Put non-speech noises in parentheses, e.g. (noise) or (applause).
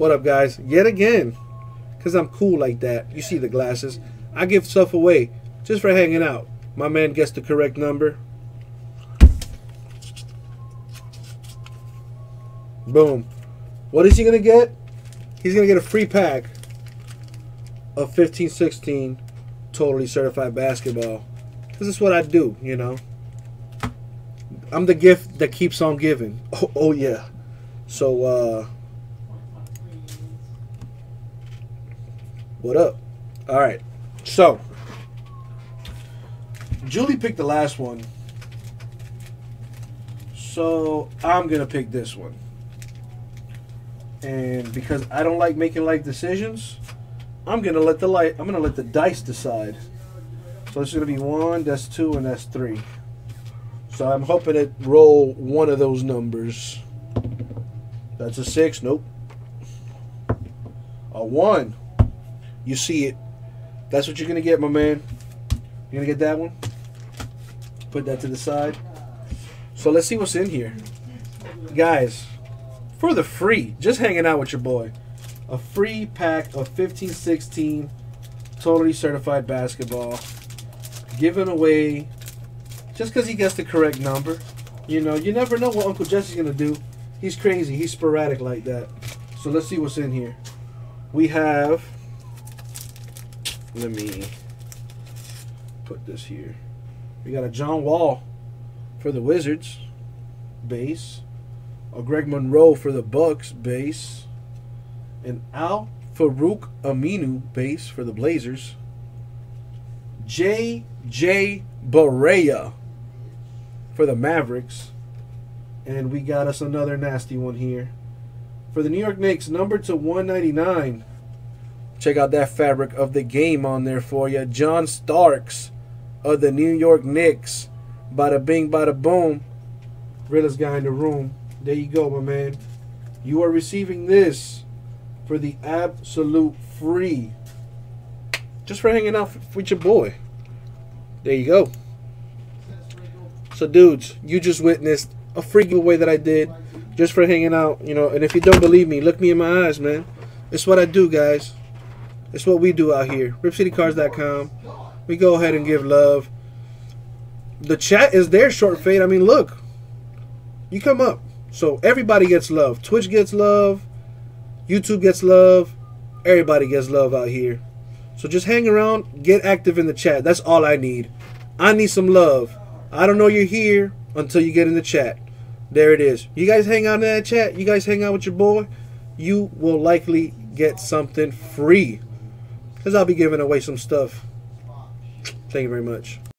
What up, guys? Yet again, because I'm cool like that. You see the glasses. I give stuff away just for hanging out. My man gets the correct number. Boom. What is he going to get? He's going to get a free pack of 15 16 totally certified basketball. This is what I do, you know. I'm the gift that keeps on giving. (laughs) Oh, oh yeah. So, uh, what up? All right. So, Julie picked the last one. So, I'm going to pick this one. And because I don't like making life decisions, I'm going to let the light I'm going to let the dice decide. So is going to be 1, that's 2 and that's 3. So I'm hoping to roll one of those numbers. That's a 6, nope. A 1. You see it. That's what you're going to get, my man. You're going to get that one? Put that to the side. So let's see what's in here. Guys, for the free, just hanging out with your boy, a free pack of 15 16 totally certified basketball given away just because he gets the correct number. You know, you never know what Uncle Jesse's going to do. He's crazy. He's sporadic like that. So let's see what's in here. We have let me put this here. We got a John Wall for the Wizards base, a Greg Monroe for the Bucks base, an Al Farouq Aminu base for the Blazers, J.J. Barea for the Mavericks, and we got us another nasty one here. For the New York Knicks, number to 199, Check out that fabric of the game on there for you. John Starks of the New York Knicks. Bada bing, bada boom. Realest guy in the room. There you go, my man. You are receiving this for the absolute free. Just for hanging out with your boy. There you go. So, dudes, you just witnessed a free giveaway that I did just for hanging out, you know. And if you don't believe me, look me in my eyes, man. It's what I do, guys. It's what we do out here. RipCityCards.com. We go ahead and give love. The chat is there, short fade. I mean, look. You come up. So everybody gets love. Twitch gets love. YouTube gets love. Everybody gets love out here. So just hang around, get active in the chat. That's all I need. I need some love. I don't know you're here until you get in the chat. There it is. You guys hang out in that chat. You guys hang out with your boy. You will likely get something free because I'll be giving away some stuff. Thank you very much.